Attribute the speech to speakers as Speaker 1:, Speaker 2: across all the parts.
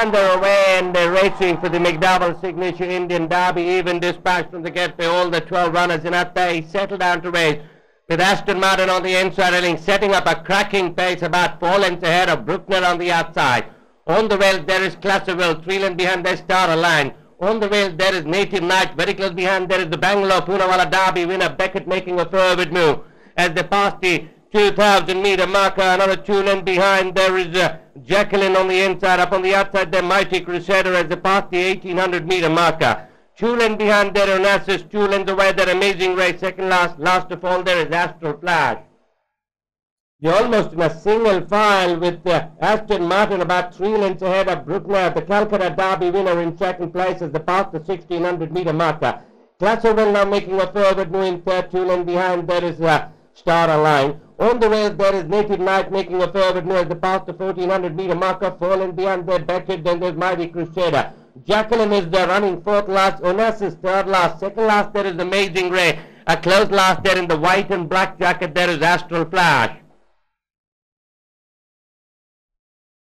Speaker 1: And they're away and they're racing for the McDowell Signature Indian Derby, even dispatched from the gate by all the 12 runners in that day. Settled down to race with Aston Martin on the inside railing, setting up a cracking pace about four lengths ahead of Bruckner on the outside. On the rail there is Classerville, three lengths behind their star line. On the rail there is Native Knight, very close behind there is the Bangalore Punawala Derby winner Becket making a forward move. As they pass the 2000 meter marker, another two lengths behind there is uh, Jacqueline on the inside, up on the outside there Mighty Crusader as they pass the 1800 meter marker. Two lengths behind there Onassis, two lengths away that Amazing Race, second last, last of all there is Astral Flash. You're almost in a single file with uh, Aston Martin about three lengths ahead of Bruckner, the Calcutta Derby winner in second place as they pass the 1600 meter marker. Classerville now making a forward move in third, two behind there is uh, Star Align. On the rails there is Native Knight making a forward noise, as they pass the 1400 meter marker, lengths behind there Becket, then there's Mighty Crusader. Jacqueline is the running fourth last, Onassis third last, second last there is Amazing Ray, a close last there in the white and black jacket there is Astral Flash.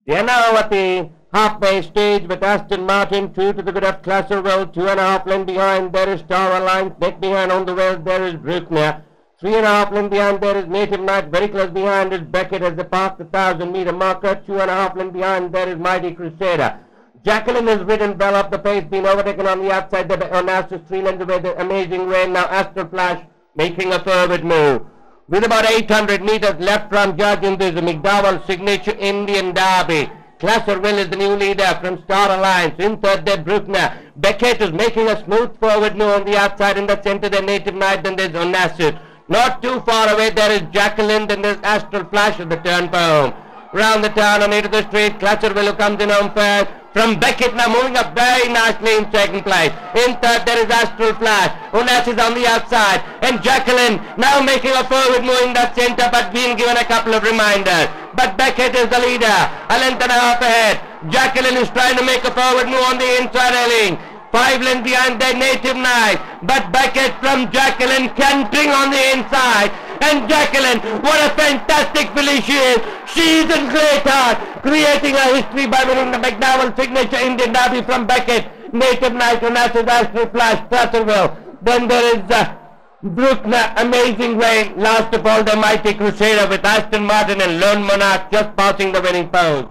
Speaker 1: The halfway stage with Aston Martin, two to the good of Classerville, two and a half length behind there is Star Alliance, neck behind on the rails there is Bruckner, three and a half length behind there is Native Knight, very close behind is Becket as they pass the thousand meter marker, two and a half length behind there is Mighty Crusader. Jacqueline has ridden well up the pace, been overtaken on the outside there on Astor's three lengths away, the amazing rain, now Astral Flash making a forward move. With about 800 meters left from judging this McDowell Signature Indian Derby. Classerville is the new leader from Star Alliance. In third, there Bruckner. Becket is making a smooth forward move on the outside. In the center, the Native Knight. Then there's Onassis. Not too far away, there is Jacqueline. Then there's Astral Flash at the turn for. Round the town on into the street, Classerville comes in home first. From Becket now moving up very nicely in second place. In third there is Astral Flash. Onassis on the outside. And Jacqueline now making a forward move in the center but being given a couple of reminders. But Becket is the leader. A length and a half ahead. Jacqueline is trying to make a forward move on the inside railing. Five lengths behind their Native Knight. But Becket from Jacqueline cantering on the inside. And Jacqueline, what a fantastic finish she is. She's in great art, creating a history by winning the McDowell Signature Indian Derby from Becket. Native Knight, Onassis, Astral Flash, Classerville. Then there is uh, Bruckner, Amazing Way. Last of all, the Mighty Crusader with Aston Martin and Lone Monarch just passing the winning post.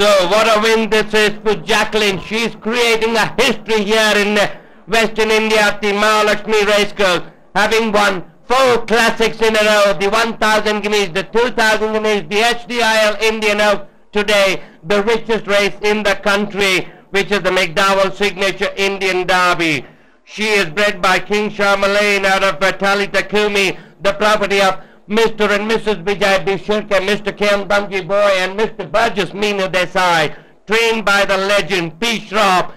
Speaker 1: So what a win this is for Jacqueline. She's creating a history here in Western India at the Mahalakshmi Racecourse, having won four classics in a row, the 1000 guineas, the 2000 guineas, the HDIL Indian Oaks today, the richest race in the country, which is the McDowell Signature Indian Derby. She is bred by King Charlemagne out of Vitali Takumi, the property of Mr. and Mrs. Vijay Bishirka, Mr. K. N. Dhunjibhoy, and Mr. Berjis Minoo Desai, trained by the legend P. Shroff,